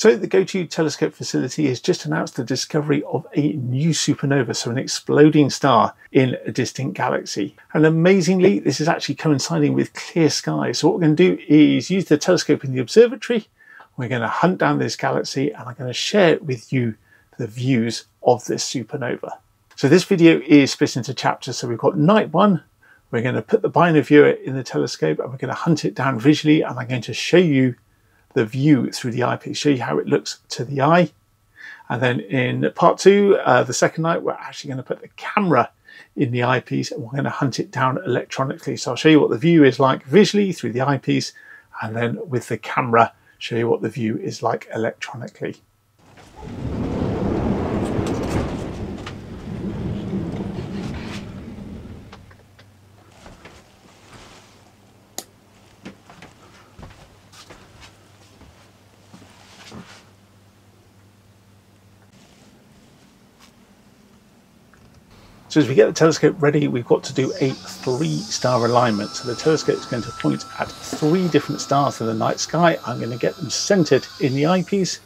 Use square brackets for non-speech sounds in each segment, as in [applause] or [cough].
So the GOTO telescope facility has just announced the discovery of a new supernova, so an exploding star in a distant galaxy. And amazingly, this is actually coinciding with clear skies. So what we're going to do is use the telescope in the observatory. We're going to hunt down this galaxy and I'm going to share with you the views of this supernova. So this video is split into chapters. So we've got night one, we're going to put the binoviewer in the telescope and we're going to hunt it down visually and I'm going to show you the view through the eyepiece, show you how it looks to the eye. And then in part two, uh, the second night, we're actually going to put the camera in the eyepiece and we're going to hunt it down electronically. So I'll show you what the view is like visually through the eyepiece and then with the camera, show you what the view is like electronically. So as we get the telescope ready, we've got to do a three star alignment. So the telescope is going to point at three different stars in the night sky. I'm going to get them centered in the eyepiece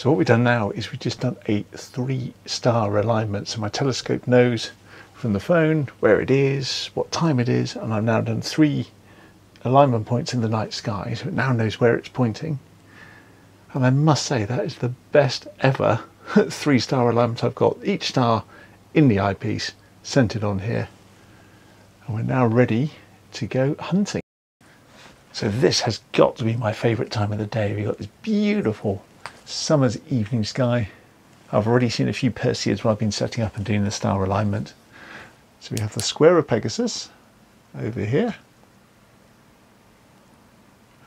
So what we've done now is we've just done a three star alignment. So my telescope knows from the phone where it is, what time it is, and I've now done three alignment points in the night sky. So it now knows where it's pointing. And I must say that is the best ever [laughs] three star alignment I've got. Each star in the eyepiece centered on here. And we're now ready to go hunting. So this has got to be my favorite time of the day. We've got this beautiful summer's evening sky. I've already seen a few Perseids while I've been setting up and doing the star alignment. So we have the square of Pegasus over here.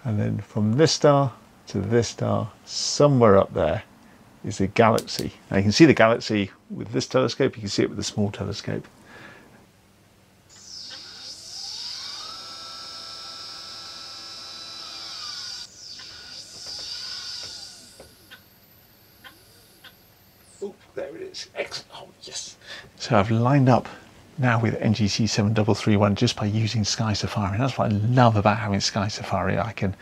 And then from this star to this star, somewhere up there, is a galaxy. Now you can see the galaxy with this telescope, you can see it with the small telescope. Oh, there it is. Excellent. Oh, yes. So I've lined up now with NGC 7331 just by using Sky Safari. And that's what I love about having Sky Safari. I can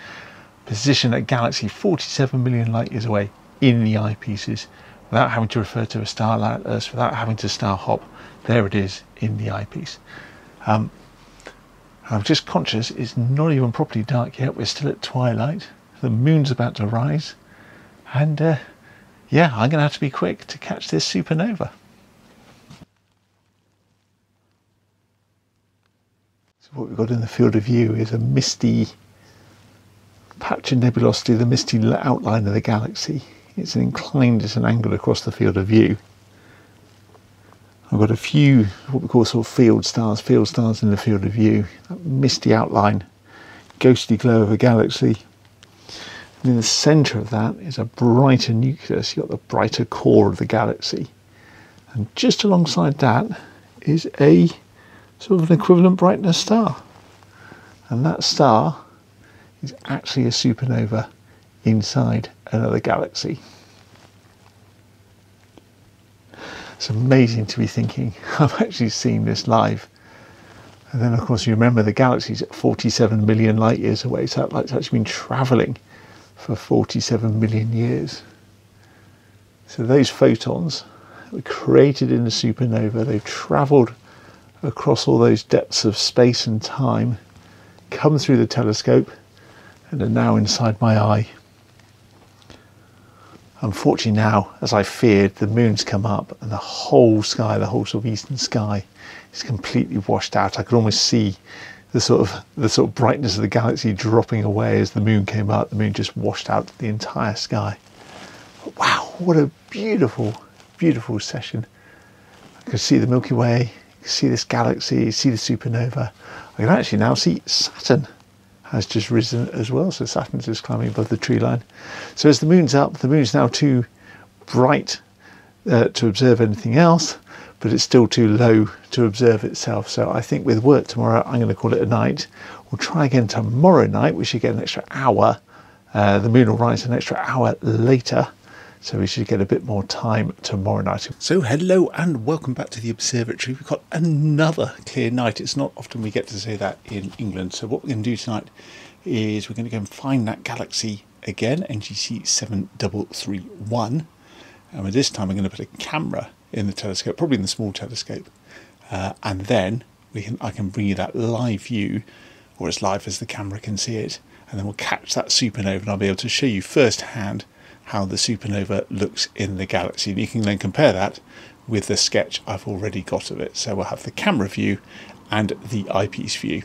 position a galaxy 47 million light years away in the eyepieces without having to refer to a star like Earth, without having to star hop. There it is in the eyepiece. Um, I'm just conscious it's not even properly dark yet. We're still at twilight. The moon's about to rise. And uh, yeah, I'm going to have to be quick to catch this supernova. What we've got in the field of view is a misty patch of nebulosity, the misty outline of the galaxy. It's inclined at an angle across the field of view. I've got a few what we call sort of field stars, field stars in the field of view. That misty outline, ghostly glow of a galaxy and in the centre of that is a brighter nucleus. You've got the brighter core of the galaxy. And just alongside that is a sort of an equivalent brightness star. And that star is actually a supernova inside another galaxy. It's amazing to be thinking, [laughs] I've actually seen this live. And then, of course, you remember the galaxy's at 47 million light years away, so that light's actually been travelling for 47 million years. So those photons were created in the supernova, they've travelled across all those depths of space and time, come through the telescope, and are now inside my eye. Unfortunately, now, as I feared, the moon's come up and the whole sky, the whole sort of eastern sky, is completely washed out. I could almost see the sort of the sort of brightness of the galaxy dropping away as the moon came up. The moon just washed out the entire sky. Wow, what a beautiful, beautiful session. I could see the Milky Way, see this galaxy, see the supernova. I can actually now see Saturn has just risen as well. So Saturn's just climbing above the tree line. So as the moon's up, the moon's now too bright uh, to observe anything else, but it's still too low to observe itself. So I think with work tomorrow, I'm going to call it a night. We'll try again tomorrow night. We should get an extra hour. Uh, the moon will rise an extra hour later. So we should get a bit more time tomorrow night. So hello and welcome back to the observatory. We've got another clear night. It's not often we get to say that in England. So what we're going to do tonight is we're going to go and find that galaxy again, NGC 7331. And this time I'm going to put a camera in the telescope, probably in the small telescope. Uh, and then we can I can bring you that live view, or as live as the camera can see it. And then we'll catch that supernova and I'll be able to show you firsthand how the supernova looks in the galaxy. And you can then compare that with the sketch I've already got of it. So we'll have the camera view and the eyepiece view.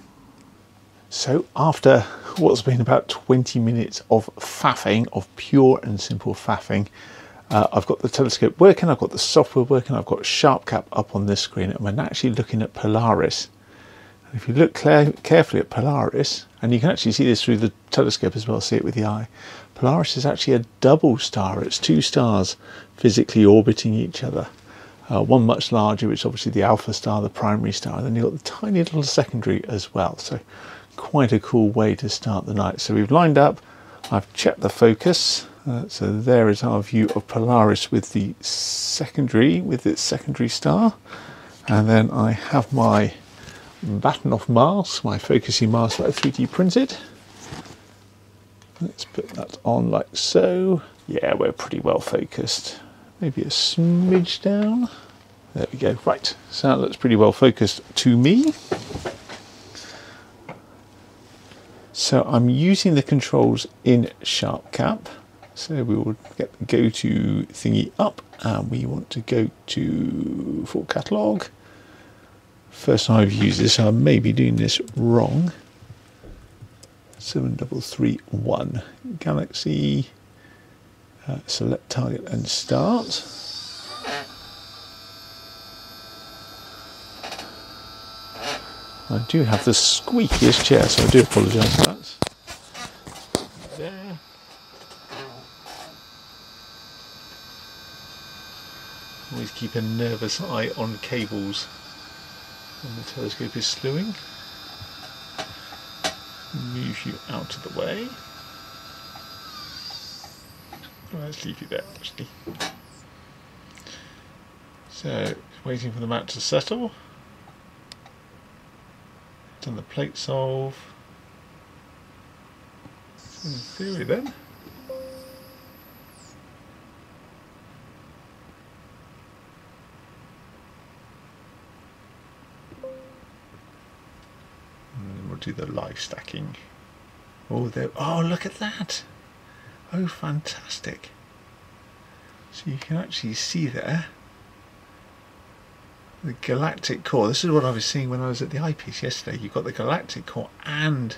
So after what's been about 20 minutes of faffing, of pure and simple faffing, uh, I've got the telescope working, I've got the software working, I've got SharpCap up on this screen, and we're actually looking at Polaris. And if you look carefully at Polaris, and you can actually see this through the telescope as well, see it with the eye, Polaris is actually a double star. It's two stars physically orbiting each other. Uh, one much larger, which is obviously the alpha star, the primary star, and then you've got the tiny little secondary as well. So quite a cool way to start the night. So we've lined up, I've checked the focus. Uh, so there is our view of Polaris with the secondary, with its secondary star. And then I have my Bahtinov mask, my focusing mask that I 3D printed. Let's put that on like so. Yeah, we're pretty well focused. Maybe a smidge down. There we go. Right, so that looks pretty well focused to me. So I'm using the controls in SharpCap. So we will get the go to thingy up and we want to go to full catalog. First time I've used this, I may be doing this wrong. 7331 Galaxy uh, select target and start. I do have the squeakiest chair so I do apologise for that. Always keep a nervous eye on cables. When the telescope is slewing move you out of the way. Let's leave you there actually. So, waiting for the mat to settle. Done the plate solve. in theory then. Do the live stacking. Oh! Oh, look at that! Oh, fantastic! So you can actually see there the galactic core. This is what I was seeing when I was at the eyepiece yesterday. You've got the galactic core and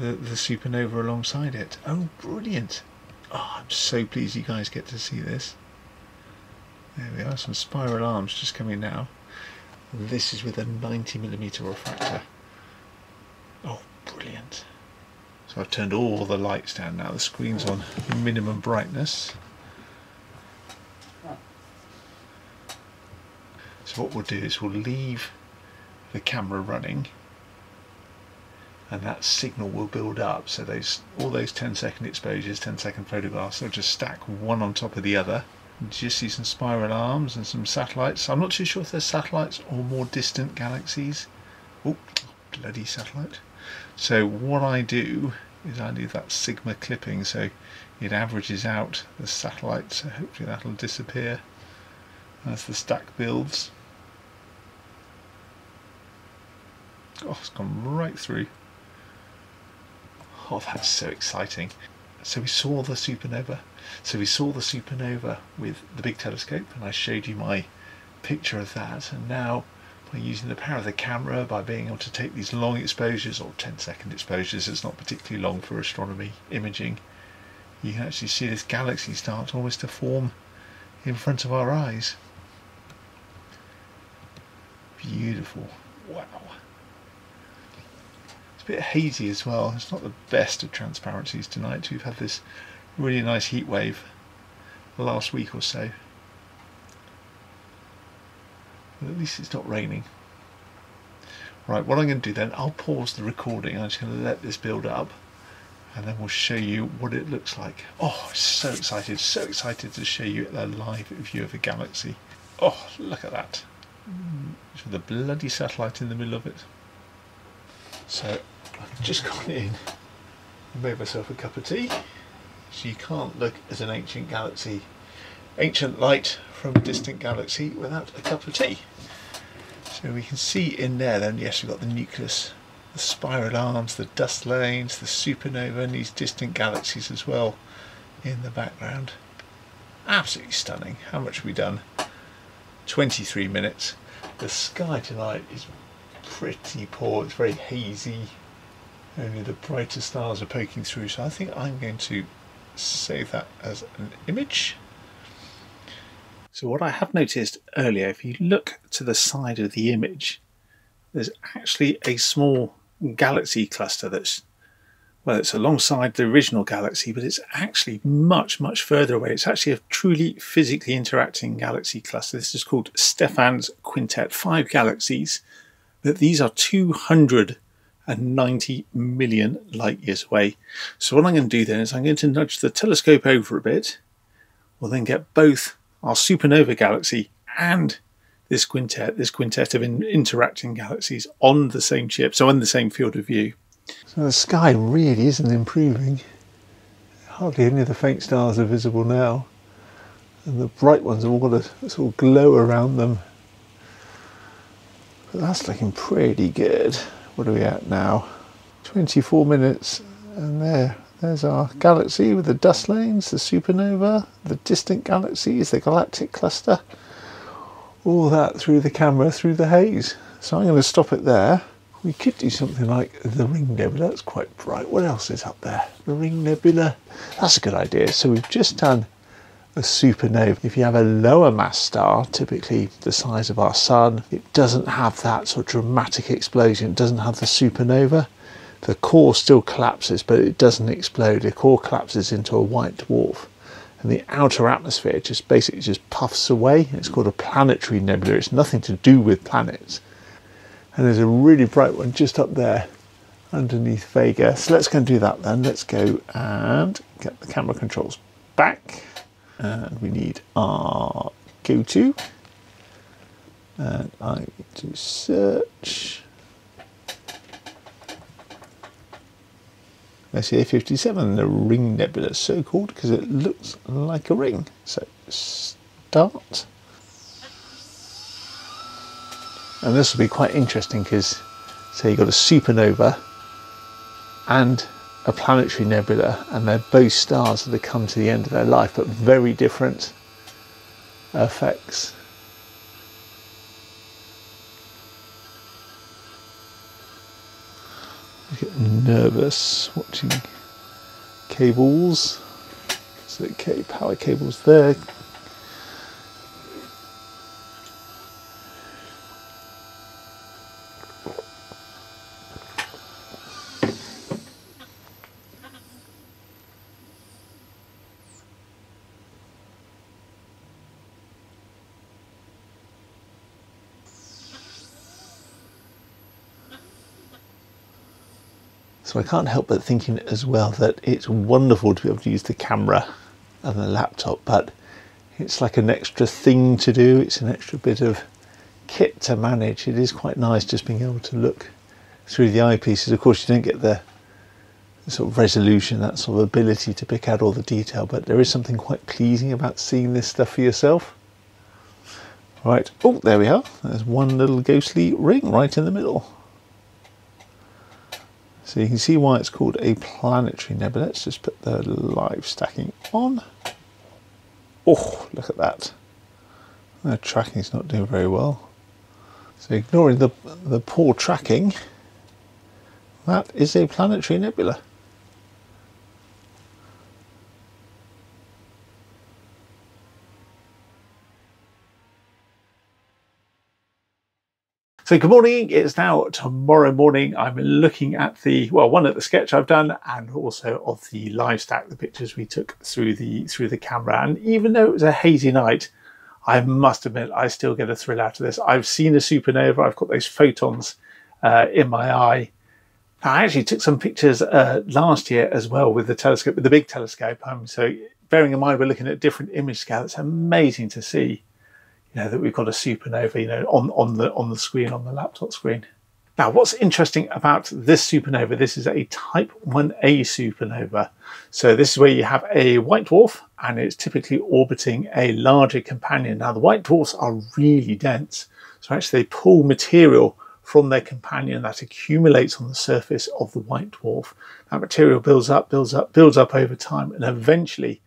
the, the supernova alongside it. Oh, brilliant! Oh, I'm so pleased you guys get to see this. There we are, some spiral arms just coming now. This is with a 90mm refractor. Brilliant. So I've turned all the lights down now. The screen's on minimum brightness. So what we'll do is we'll leave the camera running and that signal will build up so those all those 10 second exposures 10 second photographs they'll just stack one on top of the other you just see some spiral arms and some satellites I'm not too sure if they're satellites or more distant galaxies oh bloody satellite so what I do is I do that sigma clipping so it averages out the satellite so hopefully that'll disappear as the stack builds. Oh, it's gone right through. Oh, that's so exciting. So we saw the supernova. So we saw the supernova with the big telescope and I showed you my picture of that and now by using the power of the camera, by being able to take these long exposures or 10 second exposures, it's not particularly long for astronomy imaging, you can actually see this galaxy start almost to form in front of our eyes. Beautiful. Wow. It's a bit hazy as well. It's not the best of transparencies tonight. We've had this really nice heat wave the last week or so. At least it's not raining. Right, what I'm going to do then, I'll pause the recording. I'm just going to let this build up and then we'll show you what it looks like. Oh, so excited, so excited to show you a live view of a galaxy. Oh, look at that. With a bloody satellite in the middle of it. So, I've just gone in and made myself a cup of tea. So you can't look at an ancient galaxy, ancient light from a distant galaxy without a cup of tea. So we can see in there then, yes, we've got the nucleus the spiral arms, the dust lanes, the supernova, and these distant galaxies as well in the background. Absolutely stunning. How much have we done? 23 minutes. The sky tonight is pretty poor. It's very hazy. Only the brighter stars are poking through. So I think I'm going to save that as an image. So what I have noticed earlier, if you look to the side of the image, there's actually a small galaxy cluster that's well it's alongside the original galaxy but it's actually much much further away. It's actually a truly physically interacting galaxy cluster. This is called Stephan's quintet. Five galaxies but these are 290 million light years away. So what I'm going to do then is I'm going to nudge the telescope over a bit. We'll then get both our supernova galaxy and this quintet, this quintet of in, interacting galaxies on the same chip, so on the same field of view. So the sky really isn't improving. Hardly any of the faint stars are visible now, and the bright ones have all got a sort of glow around them. But that's looking pretty good. What are we at now? 24 minutes, and there, there's our galaxy with the dust lanes, the supernova, the distant galaxies, the galactic cluster all that through the camera through the haze. So I'm going to stop it there. We could do something like the Ring Nebula, that's quite bright. What else is up there? The Ring Nebula, that's a good idea. So we've just done a supernova. If you have a lower mass star, typically the size of our sun, it doesn't have that sort of dramatic explosion. It doesn't have the supernova. The core still collapses, but it doesn't explode. The core collapses into a white dwarf and the outer atmosphere just basically just puffs away. It's called a planetary nebula. It's nothing to do with planets. And there's a really bright one just up there underneath Vega. So let's go and do that then. Let's go and get the camera controls back. And we need our go to. And I need to search. Messier 57, the ring nebula, so called because it looks like a ring. So start. And this will be quite interesting because, say, you've got a supernova and a planetary nebula, and they're both stars that have come to the end of their life, but very different effects. Nervous watching cables. So okay, power cables there. I can't help but thinking as well that it's wonderful to be able to use the camera and the laptop, but it's like an extra thing to do. It's an extra bit of kit to manage. It is quite nice just being able to look through the eyepieces. Of course, you don't get the sort of resolution, that sort of ability to pick out all the detail, but there is something quite pleasing about seeing this stuff for yourself. Right, oh, there we are. There's one little ghostly ring right in the middle. So you can see why it's called a planetary nebula. Let's just put the live stacking on. Oh, look at that. The tracking's not doing very well. So ignoring the, the poor tracking, that is a planetary nebula. So good morning, it's now tomorrow morning. I'm looking at the, well, one at the sketch I've done and also of the live stack, the pictures we took through the through the camera. And even though it was a hazy night, I must admit I still get a thrill out of this. I've seen a supernova, I've got those photons uh, in my eye. I actually took some pictures uh, last year as well with the telescope, with the big telescope. Um, so bearing in mind we're looking at different image scale, it's amazing to see you know, that we've got a supernova, you know, on, on the on the screen, on the laptop screen. Now, what's interesting about this supernova, this is a type 1a supernova. So this is where you have a white dwarf and it's typically orbiting a larger companion. Now, the white dwarfs are really dense. So actually they pull material from their companion that accumulates on the surface of the white dwarf. That material builds up, builds up, builds up over time, and eventually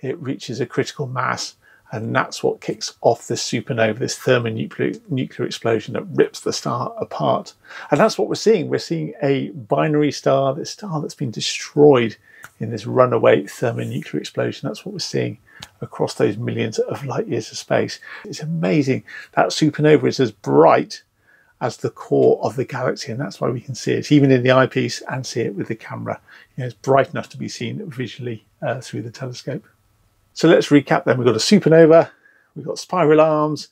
it reaches a critical mass and that's what kicks off this supernova, this thermonuclear nuclear explosion that rips the star apart. And that's what we're seeing. We're seeing a binary star, this star that's been destroyed in this runaway thermonuclear explosion. That's what we're seeing across those millions of light years of space. It's amazing. That supernova is as bright as the core of the galaxy, and that's why we can see it even in the eyepiece and see it with the camera. You know, it's bright enough to be seen visually uh, through the telescope. So let's recap then. We've got a supernova, we've got spiral arms,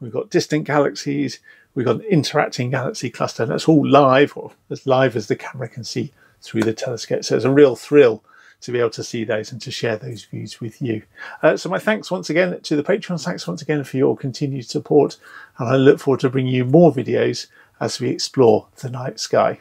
we've got distant galaxies, we've got an interacting galaxy cluster. That's all live, or as live as the camera can see through the telescope. So it's a real thrill to be able to see those and to share those views with you. Uh, so my thanks once again to the Patreon. Thanks once again for your continued support. And I look forward to bringing you more videos as we explore the night sky.